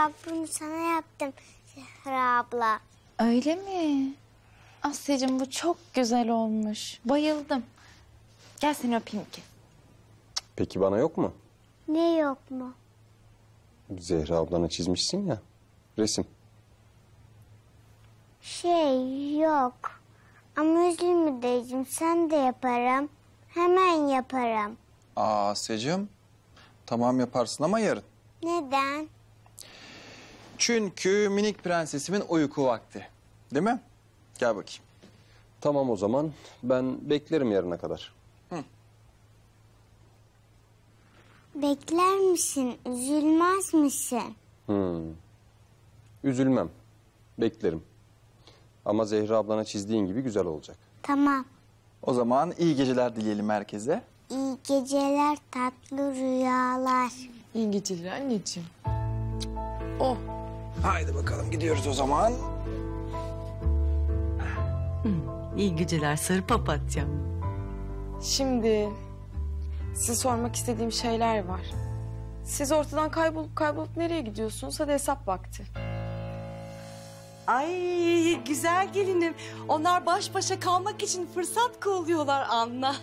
Bak bunu sana yaptım Zehra abla. Öyle mi? Asya'cığım bu çok güzel olmuş. Bayıldım. Gel seni öpeyim ki. Peki bana yok mu? Ne yok mu? Zehra ablana çizmişsin ya. Resim. Şey yok. Ama üzülme dayıcığım sen de yaparım. Hemen yaparım. Aa Asya'cığım. Tamam yaparsın ama yarın. Neden? Çünkü minik prensesimin uyku vakti. Değil mi? Gel bakayım. Tamam o zaman. Ben beklerim yarına kadar. Bekler misin? Üzülmez misin? Hmm. Üzülmem. Beklerim. Ama Zehra ablana çizdiğin gibi güzel olacak. Tamam. O zaman iyi geceler dileyelim herkese. İyi geceler tatlı rüyalar. İyi geceler anneciğim. Oh. Haydi bakalım gidiyoruz o zaman. İyi geceler sarı papatya. Şimdi size sormak istediğim şeyler var. Siz ortadan kaybolup kaybolup nereye gidiyorsunuz? Hadi hesap vakti. Ay güzel gelinim. Onlar baş başa kalmak için fırsat kolluyorlar Anla.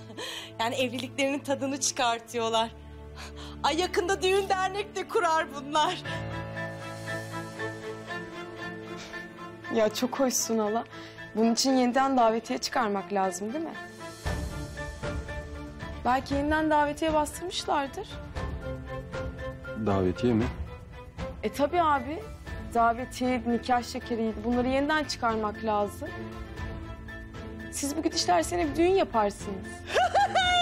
Yani evliliklerinin tadını çıkartıyorlar. Ay yakında düğün dernek de kurar bunlar. Ya çok hoşsun hala. Bunun için yeniden davetiye çıkarmak lazım değil mi? Belki yeniden davetiye bastırmışlardır. Davetiye mi? E tabii abi. Davetiye, nikah şekeriydi. Bunları yeniden çıkarmak lazım. Siz bu gidişler sene bir düğün yaparsınız.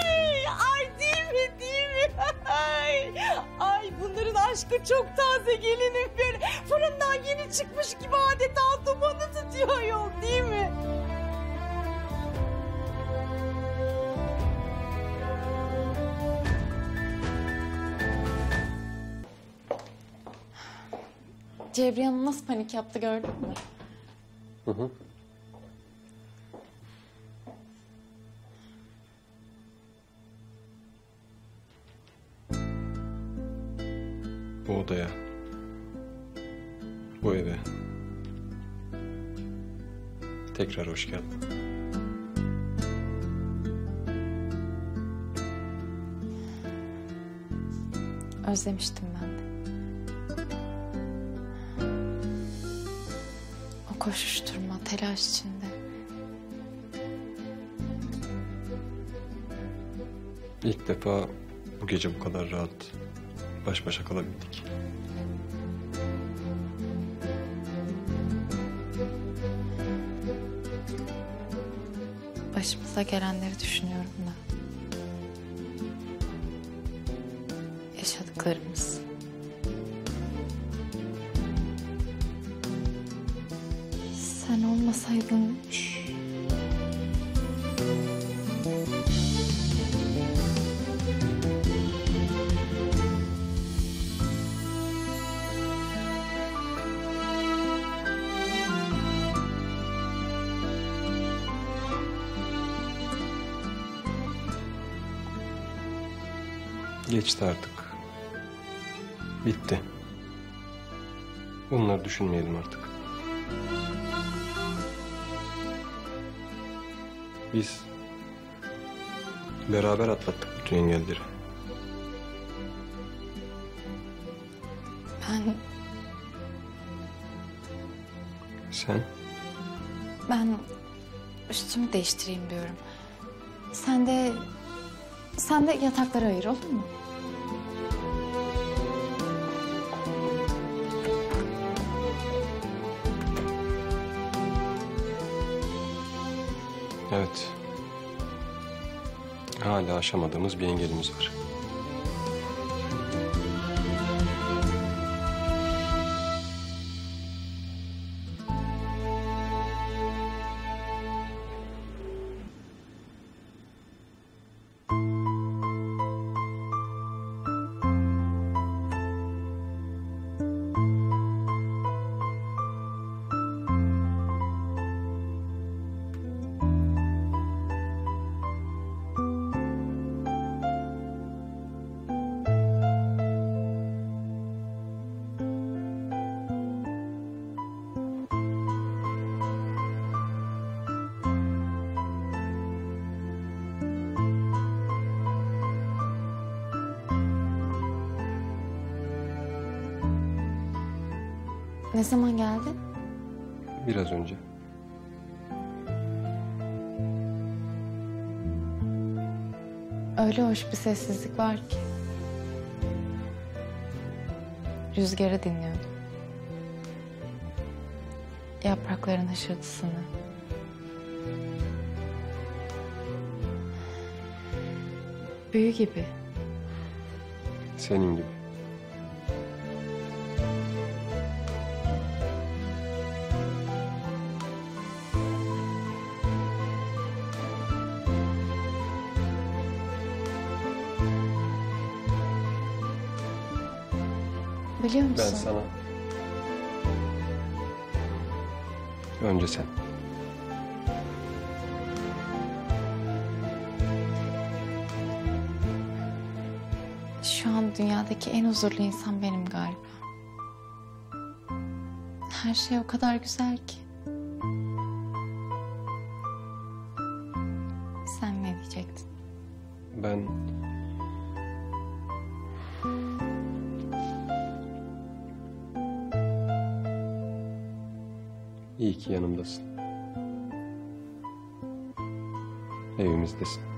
aşkı çok taze gelinim böyle fırından yeni çıkmış gibi adeta dumanı tutuyor yok değil mi? Cebriye Hanım nasıl panik yaptı gördün mü? Hı hı. Odaya. Bu eve. Tekrar hoş geldin. Özlemiştim ben de. O koşuşturma, telaş içinde. İlk defa bu gece bu kadar rahat baş başa kalabildik. Başımıza gelenleri düşünüyorum da. Yaşadıklarımız. Sen olmasaydın... Geçti artık. Bitti. Bunları düşünmeyelim artık. Biz beraber atlattık bütün engelleri. Ben, Sen ben üstümü değiştireyim diyorum. Sen de, sen de yatakları ayır olur mu? Aşamadığımız bir engelimiz var. Ne zaman geldin? Biraz önce. Öyle hoş bir sessizlik var ki. Rüzgarı dinliyordum. Yaprakların hışırtısını. Büyü gibi. Senin gibi. Biliyor Ben musun? sana... Önce sen. Şu an dünyadaki en huzurlu insan benim galiba. Her şey o kadar güzel ki. Sen ne diyecektin? Ben... ki yanımdasın. Evimizdesin.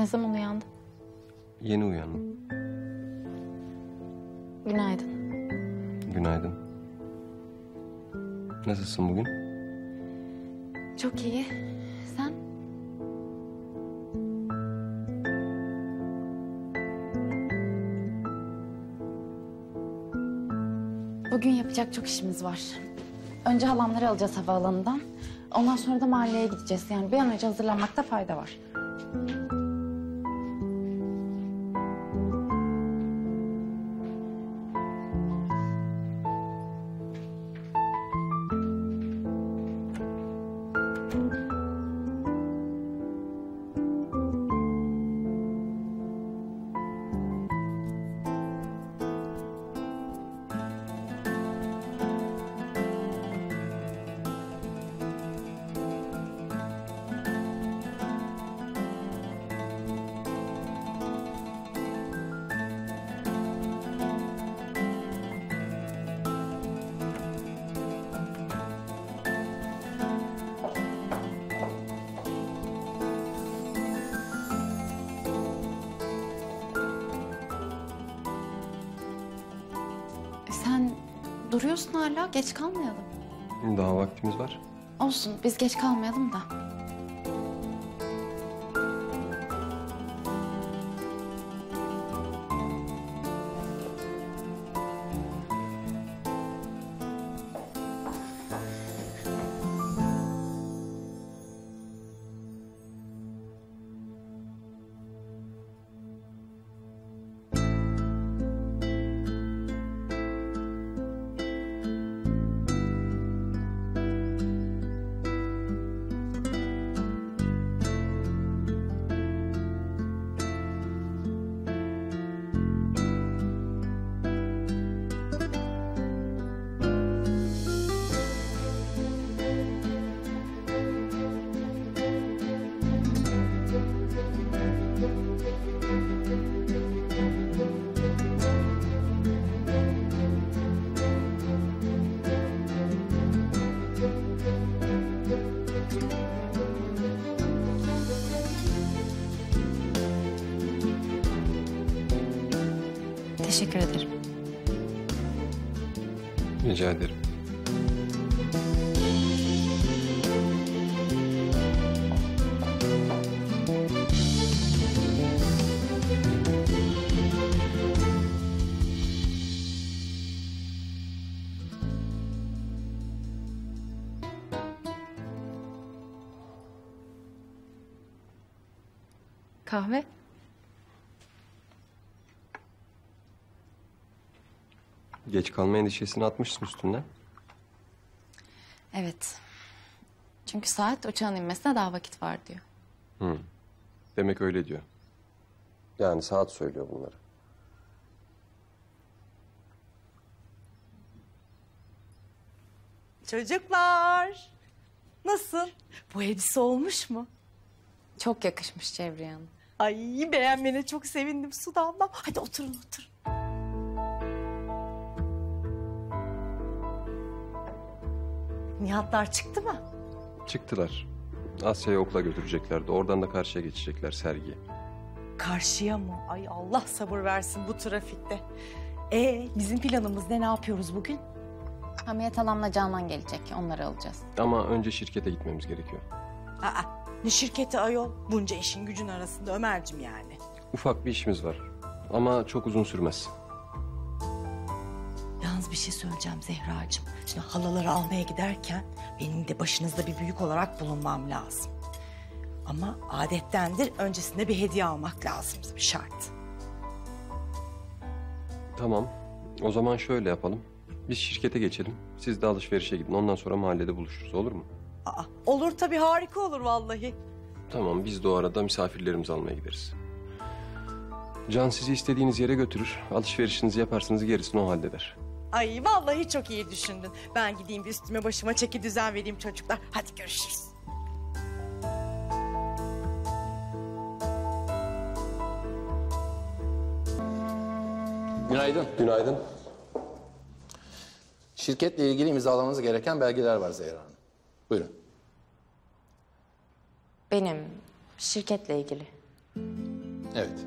Ne zaman uyandın? Yeni uyandım. Günaydın. Günaydın. Nasılsın bugün? Çok iyi. Sen? Bugün yapacak çok işimiz var. Önce halamları alacağız havaalanından. Ondan sonra da mahalleye gideceğiz. Yani bir an önce hazırlanmakta fayda var. Duruyorsun hala. Geç kalmayalım. Daha vaktimiz var. Olsun biz geç kalmayalım da. Teşekkür ederim. Rica ederim. Kahve? Geç kalma endişesini atmışsın üstünden. Evet. Çünkü saat uçağın inmesine daha vakit var diyor. Demek öyle diyor. Yani saat söylüyor bunları. Çocuklar. Nasıl? Bu elbise olmuş mu? Çok yakışmış Cevriye Hanım. Ay beğenmene çok sevindim Su ablam. Hadi oturun oturun. Nihatlar çıktı mı? Çıktılar. Asya'yı okula götüreceklerdi. Oradan da karşıya geçecekler sergiye. Karşıya mı? Ay Allah sabır versin bu trafikte. Ee bizim planımız ne? Ne yapıyoruz bugün? Hamiyet Hanım'la Canan gelecek. Onları alacağız. Ama önce şirkete gitmemiz gerekiyor. Aa, ne şirketi ayol? Bunca işin gücün arasında Ömer'cim yani. Ufak bir işimiz var. Ama çok uzun sürmez. Şey söyleyeceğim Zehracığım. Şimdi halaları almaya giderken benim de başınızda bir büyük olarak bulunmam lazım. Ama adettendir öncesinde bir hediye almak lazım bir şart. Tamam. O zaman şöyle yapalım. Biz şirkete geçelim. Siz de alışverişe gidin. Ondan sonra mahallede buluşuruz. Olur mu? Aa, olur tabii harika olur vallahi. Tamam. Biz de o arada misafirlerimizi almaya gideriz. Can sizi istediğiniz yere götürür. Alışverişinizi yaparsınız gerisini o halleder. Ay vallahi çok iyi düşündün. Ben gideyim bir üstüme başıma çeki düzen vereyim çocuklar. Hadi görüşürüz. Günaydın. Günaydın. Şirketle ilgili imzalamanız gereken belgeler var Zehra Hanım. Buyurun. Benim şirketle ilgili. Evet.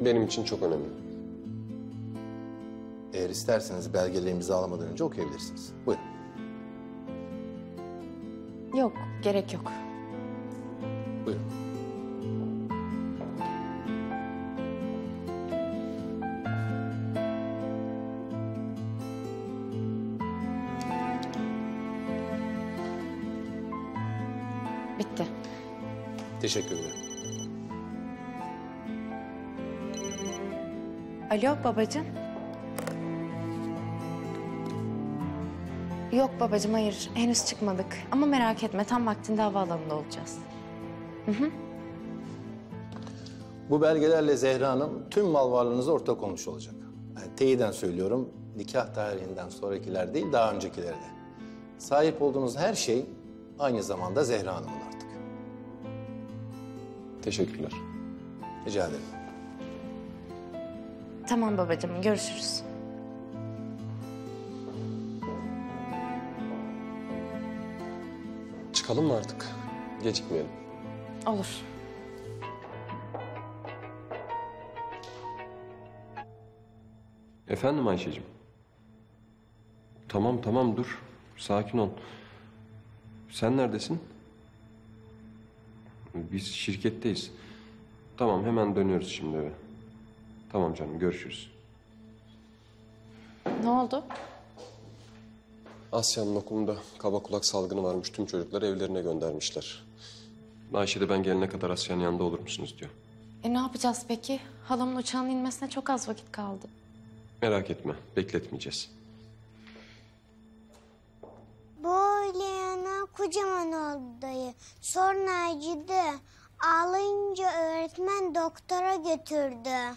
Benim için çok önemli. Eğer isterseniz belgeleri imzalamadan önce okuyabilirsiniz. Buyurun. Yok, gerek yok. Buyurun. Bitti. Teşekkür ederim. Alo babacığım. Yok babacığım hayır henüz çıkmadık. Ama merak etme tam vaktinde havaalanında olacağız. Bu belgelerle Zehra Hanım tüm mal varlığınıza ortak olmuş olacak. Yani teyiden söylüyorum, nikah tarihinden sonrakiler değil, daha öncekiler de. Sahip olduğunuz her şey aynı zamanda Zehra Hanım'ın artık. Teşekkürler. Rica ederim. Tamam babacığım görüşürüz. Çıkalım mı artık? Gecikmeyelim. Olur. Efendim Ayşe'cim? Tamam tamam dur. Sakin ol. Sen neredesin? Biz şirketteyiz. Tamam hemen dönüyoruz şimdi eve. Tamam canım görüşürüz. Ne oldu? Asya'nın okulunda kaba kulak salgını varmış. Tüm çocukları evlerine göndermişler. Ayşe de ben gelene kadar Asya'nın yanında olur musunuz diyor. E ne yapacağız peki? Halamın uçağın inmesine çok az vakit kaldı. Merak etme bekletmeyeceğiz. Böyle yana kocaman oldu dayı. Sonra acıdı. Ağlayınca öğretmen doktora götürdü.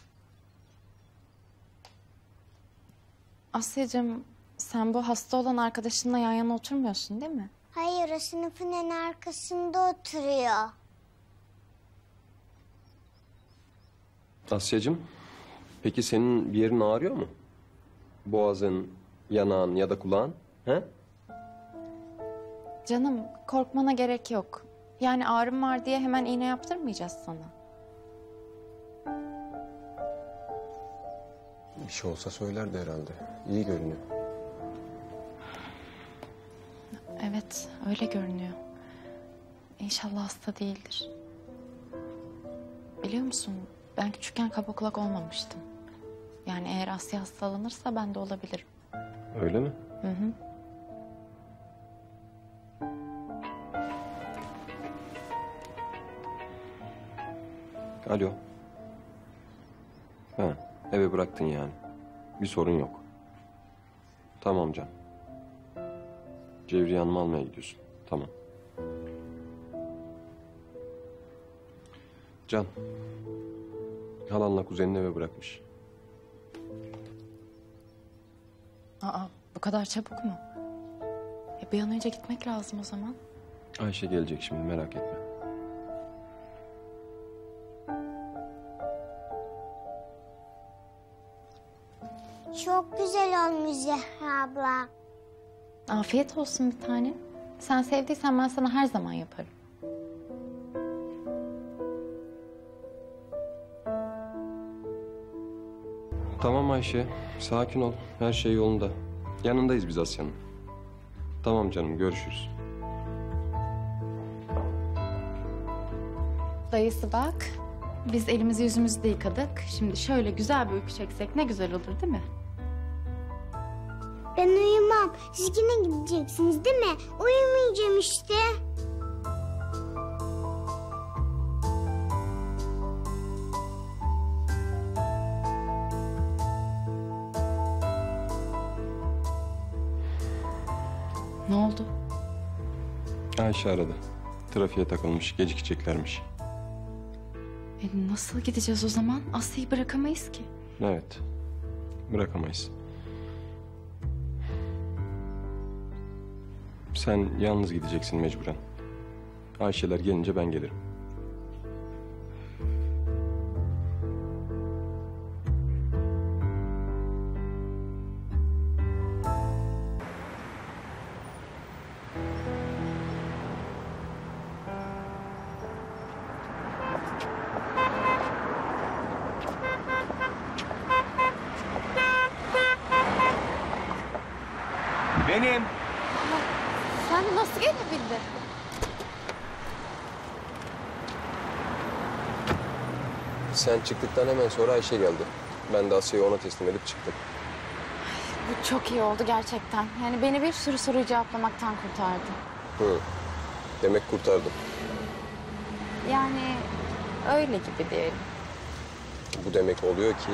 Asya'cığım sen bu hasta olan arkadaşınla yan yana oturmuyorsun değil mi? Hayır o sınıfın en arkasında oturuyor. Asya'cığım peki senin bir yerin ağrıyor mu? Boğazın, yanağın ya da kulağın? He? Canım korkmana gerek yok. Yani ağrım var diye hemen iğne yaptırmayacağız sana. Bir şey olsa söylerdi herhalde. İyi görünüyor. Evet, öyle görünüyor. İnşallah hasta değildir. Biliyor musun, ben küçükken kaba kulak olmamıştım. Yani eğer Asya hastalanırsa ben de olabilirim. Öyle mi? Hı hı. Alo. Ha, eve bıraktın yani. Bir sorun yok. Tamam Can. Cevriye Hanım'ı almaya gidiyorsun. Tamam. Can. Halanla kuzenini eve bırakmış. Aa, bu kadar çabuk mu? E, bir an önce gitmek lazım o zaman. Ayşe gelecek şimdi merak etme. Çok güzel olmuş Zehra abla. Afiyet olsun bir tane. Sen sevdiysen ben sana her zaman yaparım. Tamam Ayşe. Sakin ol. Her şey yolunda. Yanındayız biz Asya'nın. Tamam canım görüşürüz. Dayısı bak. Biz elimizi yüzümüzü de yıkadık. Şimdi şöyle güzel bir uyku çeksek ne güzel olur değil mi? Siz yine gideceksiniz değil mi? Uyumayacağım işte. Ne oldu? Ayşe aradı. Trafiğe takılmış, gecikeceklermiş. E, nasıl gideceğiz o zaman? Asya'yı bırakamayız ki. Evet. Bırakamayız. Sen yalnız gideceksin mecburen. Ayşeler gelince ben gelirim. Benim. Sen nasıl gelebildin? Sen çıktıktan hemen sonra Ayşe geldi. Ben de Asya'yı ona teslim edip çıktım. Bu çok iyi oldu gerçekten. Yani beni bir sürü soruyu cevaplamaktan kurtardı. Hı. Demek kurtardım. Yani öyle gibi diyelim. Bu demek oluyor ki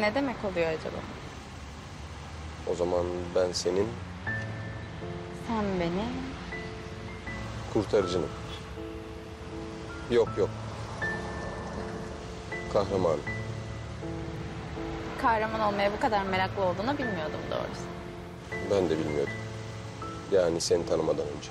Ne demek oluyor acaba? O zaman ben senin Sen beni kurtarıcınım. Yok yok. Kahramanım. kahraman olmaya bu kadar meraklı olduğunu bilmiyordum doğrusu. Ben de bilmiyordum. Yani seni tanımadan önce.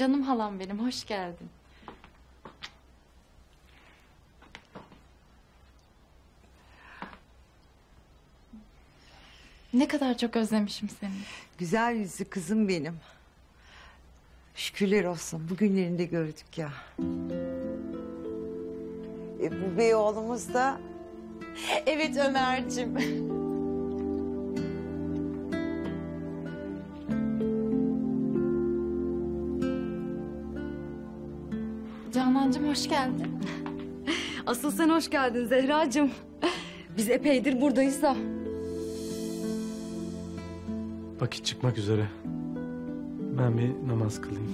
Canım halam benim, hoş geldin. Ne kadar çok özlemişim seni. Güzel yüzlü kızım benim. Şükürler olsun bugünlerini de gördük ya. E, bu bey oğlumuz da Evet Ömer'cim. Canancığım hoş geldin. Asıl sen hoş geldin Zehracığım. Biz epeydir buradayız da. Vakit çıkmak üzere. Ben bir namaz kılayım.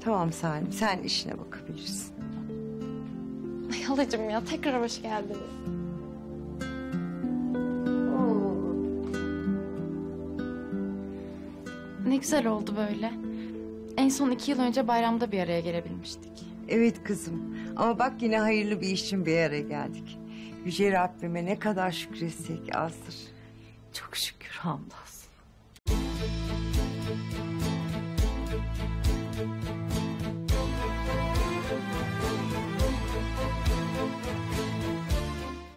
tamam Salim sen işine bakabilirsin. Ay halacığım ya tekrar hoş geldiniz. Ne güzel oldu böyle. En son iki yıl önce bayramda bir araya gelebilmiştik. Evet kızım ama bak yine hayırlı bir iş için bir araya geldik. Yüce Rabbime ne kadar şükretsek azdır. Çok şükür hamdolsun.